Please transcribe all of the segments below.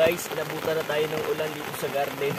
guys, inabutan na tayo ng ulan dito sa garden.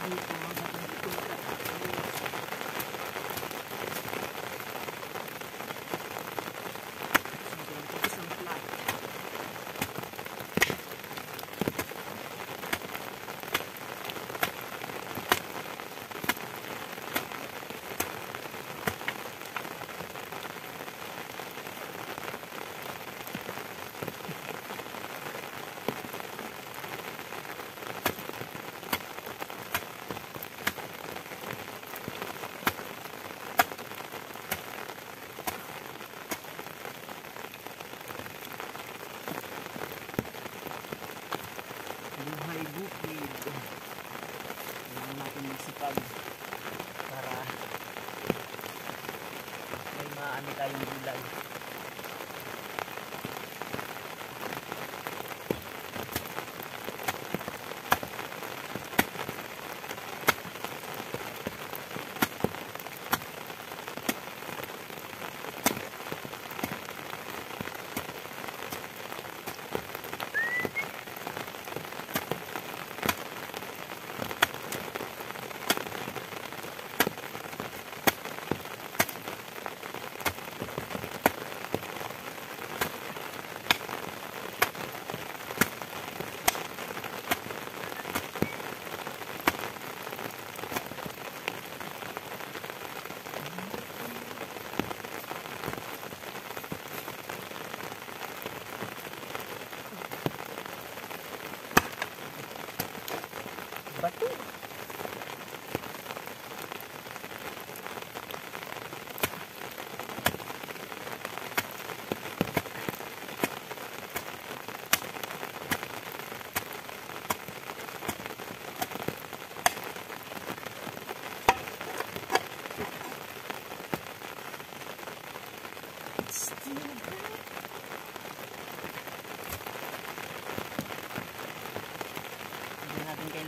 Aalis dito magsipag para may maano tayong gulay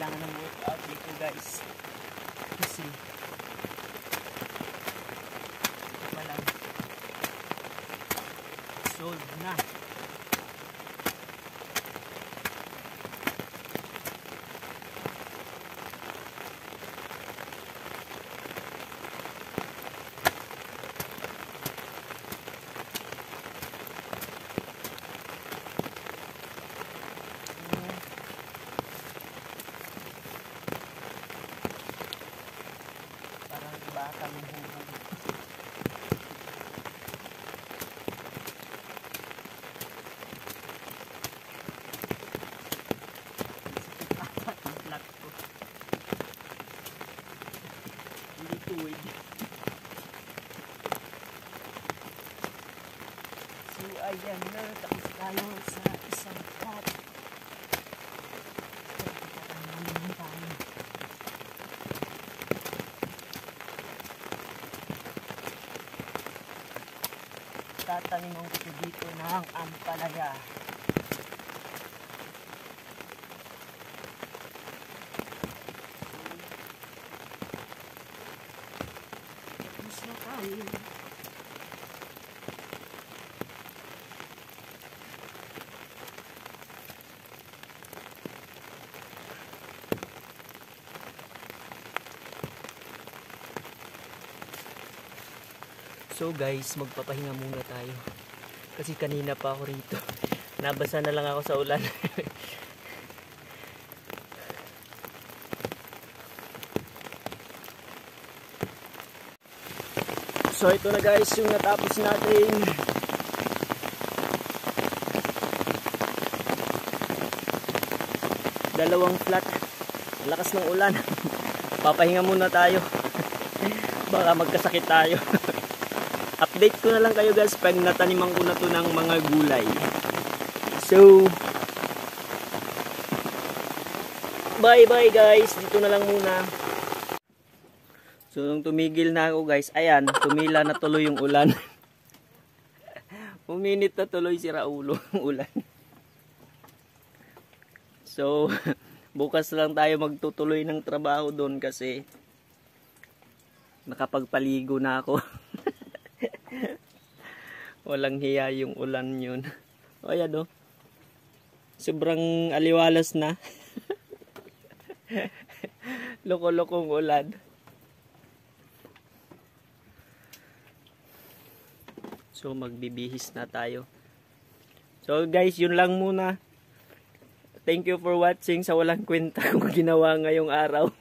kailangan ng workout dito guys. Kasi walang sold na parang bata ng hubog ang plug ko hindi tuwid so ayan na tapos tayo sa isang tataniman ko dito ng ampalaya. Tapos na tayo. So guys, magpapahinga muna tayo. Kasi kanina pa ako rito. Nabasa na lang ako sa ulan. So ito na guys yung natapos natin. Dalawang flat. Lakas ng ulan. Papahinga muna tayo. Baka magkasakit tayo. Update ko na lang kayo guys pag nataniman ko na to ng mga gulay. So, bye bye guys. Dito na lang muna. So, nung tumigil na ako guys, ayan, tumila na tuloy yung ulan. Uminit na tuloy si Raulo yung ulan. So, bukas lang tayo magtutuloy ng trabaho doon kasi nakapagpaligo na ako. Walang hiya yung ulan yun. O ayan o. Sobrang aliwalas na. Loko-lokong ulan. So magbibihis na tayo. So guys, yun lang muna. Thank you for watching sa walang kwenta kong ginawa ngayong araw.